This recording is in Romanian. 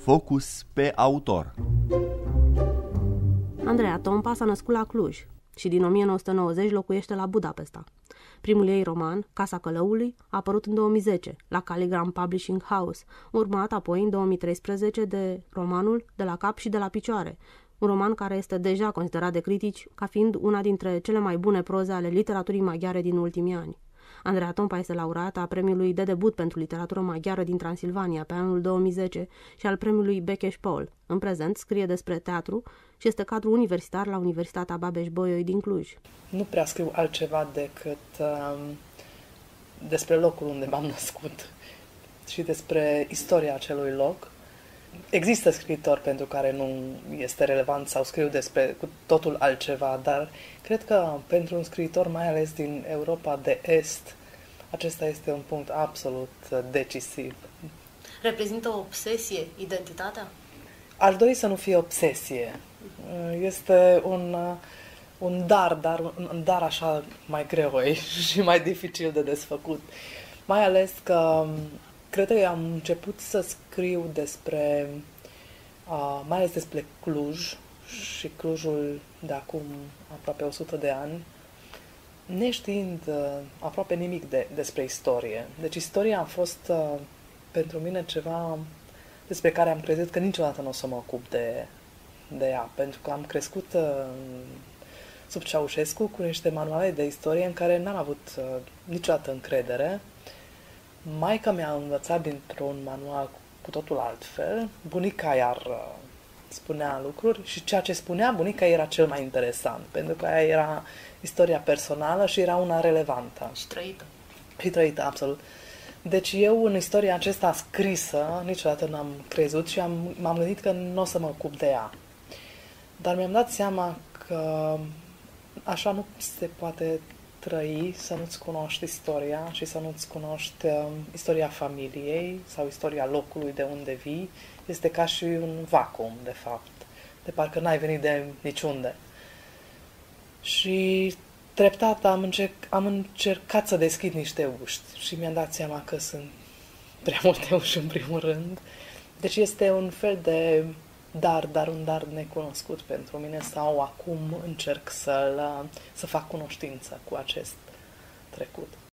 Focus pe autor Andreea Tompa s-a născut la Cluj și din 1990 locuiește la Budapesta. Primul ei roman, Casa Călăului, a apărut în 2010 la Caligram Publishing House, urmat apoi în 2013 de romanul De la cap și de la picioare, un roman care este deja considerat de critici ca fiind una dintre cele mai bune proze ale literaturii maghiare din ultimii ani. Andreea Tompa este laureată a premiului de debut pentru literatură maghiară din Transilvania pe anul 2010 și al premiului Bekeș Paul. În prezent scrie despre teatru și este cadru universitar la Universitatea Babeș-Bolyai din Cluj. Nu prea scriu altceva decât um, despre locul unde m-am născut și despre istoria acelui loc. Există scriitori pentru care nu este relevant sau scriu despre cu totul altceva, dar cred că pentru un scriitor, mai ales din Europa de Est, acesta este un punct absolut decisiv. Reprezintă o obsesie identitatea? Aș dori să nu fie obsesie. Este un, un dar, dar un dar așa mai greu și mai dificil de desfăcut. Mai ales că cred că am început să scriu despre, uh, mai ales despre Cluj și Clujul de acum aproape 100 de ani, neștiind uh, aproape nimic de, despre istorie. Deci istoria a fost uh, pentru mine ceva despre care am crezut că niciodată nu o să mă ocup de, de ea, pentru că am crescut uh, sub Ceaușescu cu niște manuale de istorie în care n-am avut uh, niciodată încredere Maica mi-a învățat dintr-un manual cu totul altfel. Bunica iar uh, spunea lucruri și ceea ce spunea bunica era cel mai interesant, pentru că aia era istoria personală și era una relevantă. Și trăită. Și trăită, absolut. Deci eu în istoria acesta scrisă niciodată n-am crezut și am, m-am gândit că nu o să mă ocup de ea. Dar mi-am dat seama că așa nu se poate trăi, să nu-ți cunoști istoria și să nu-ți cunoști uh, istoria familiei sau istoria locului de unde vii, este ca și un vacuum, de fapt. De parcă n-ai venit de niciunde. Și treptat am, încerc, am încercat să deschid niște uși și mi-am dat seama că sunt prea multe uși în primul rând. Deci este un fel de dar, dar un dar necunoscut pentru mine sau acum încerc să să fac cunoștință cu acest trecut.